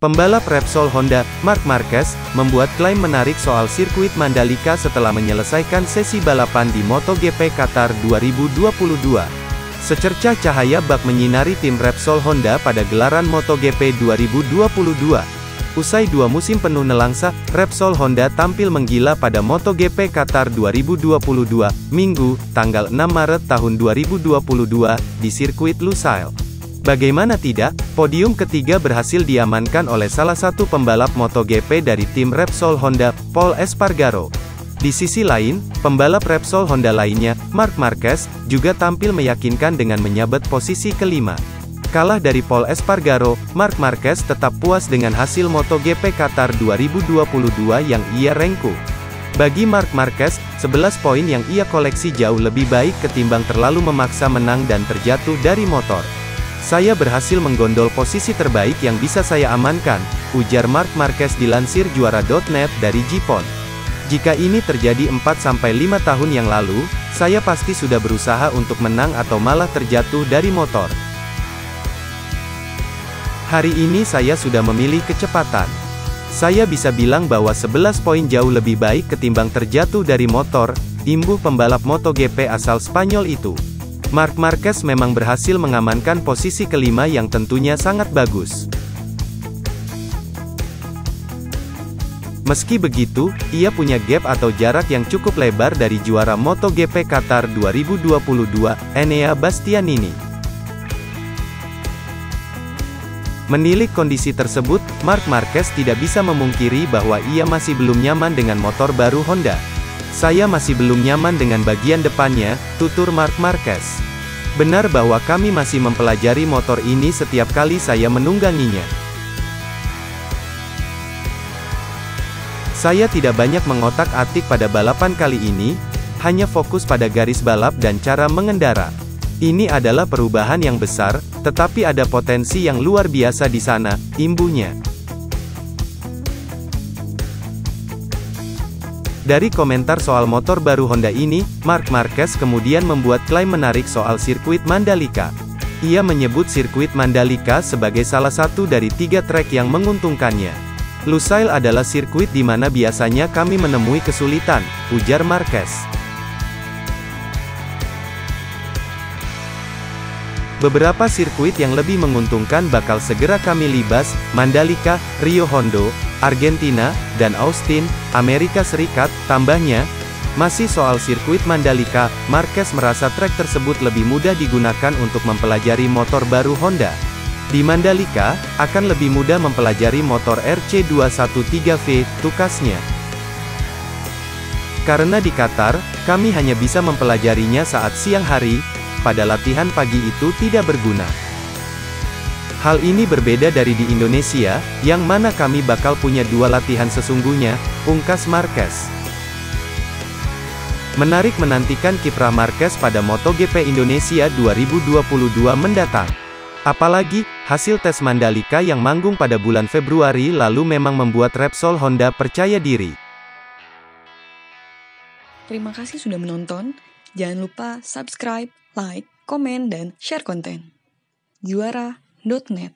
Pembalap Repsol Honda, Mark Marquez, membuat klaim menarik soal sirkuit Mandalika setelah menyelesaikan sesi balapan di MotoGP Qatar 2022. Secercah cahaya bak menyinari tim Repsol Honda pada gelaran MotoGP 2022. Usai dua musim penuh nelangsa, Repsol Honda tampil menggila pada MotoGP Qatar 2022, Minggu, tanggal 6 Maret tahun 2022, di sirkuit Lusail. Bagaimana tidak, podium ketiga berhasil diamankan oleh salah satu pembalap MotoGP dari tim Repsol Honda, Paul Espargaro. Di sisi lain, pembalap Repsol Honda lainnya, Marc Marquez, juga tampil meyakinkan dengan menyabet posisi kelima. Kalah dari Paul Espargaro, Marc Marquez tetap puas dengan hasil MotoGP Qatar 2022 yang ia rengkuh. Bagi Marc Marquez, 11 poin yang ia koleksi jauh lebih baik ketimbang terlalu memaksa menang dan terjatuh dari motor. Saya berhasil menggondol posisi terbaik yang bisa saya amankan, ujar Mark Marquez dilansir juara.net dari Jipon. Jika ini terjadi 4-5 tahun yang lalu, saya pasti sudah berusaha untuk menang atau malah terjatuh dari motor. Hari ini saya sudah memilih kecepatan. Saya bisa bilang bahwa 11 poin jauh lebih baik ketimbang terjatuh dari motor, imbuh pembalap MotoGP asal Spanyol itu. Mark Marquez memang berhasil mengamankan posisi kelima yang tentunya sangat bagus. Meski begitu, ia punya gap atau jarak yang cukup lebar dari juara MotoGP Qatar 2022, Enea Bastianini. Menilik kondisi tersebut, Mark Marquez tidak bisa memungkiri bahwa ia masih belum nyaman dengan motor baru Honda. Saya masih belum nyaman dengan bagian depannya, tutur Mark Marquez. Benar bahwa kami masih mempelajari motor ini setiap kali saya menungganginya. Saya tidak banyak mengotak-atik pada balapan kali ini, hanya fokus pada garis balap dan cara mengendara. Ini adalah perubahan yang besar, tetapi ada potensi yang luar biasa di sana, imbuhnya. Dari komentar soal motor baru Honda ini, Mark Marquez kemudian membuat klaim menarik soal sirkuit Mandalika. Ia menyebut sirkuit Mandalika sebagai salah satu dari tiga trek yang menguntungkannya. Lusail adalah sirkuit di mana biasanya kami menemui kesulitan, ujar Marquez. Beberapa sirkuit yang lebih menguntungkan bakal segera kami libas, Mandalika, Rio Hondo, Argentina, dan Austin, Amerika Serikat, tambahnya, masih soal sirkuit Mandalika, Marquez merasa trek tersebut lebih mudah digunakan untuk mempelajari motor baru Honda. Di Mandalika, akan lebih mudah mempelajari motor RC213V, tukasnya. Karena di Qatar, kami hanya bisa mempelajarinya saat siang hari, pada latihan pagi itu tidak berguna. Hal ini berbeda dari di Indonesia, yang mana kami bakal punya dua latihan sesungguhnya, ungkas Marquez. Menarik menantikan kiprah Marquez pada MotoGP Indonesia 2022 mendatang. Apalagi, hasil tes Mandalika yang manggung pada bulan Februari lalu memang membuat Repsol Honda percaya diri. Terima kasih sudah menonton. Jangan lupa subscribe, like, komen, dan share konten. Juara nước nghẹt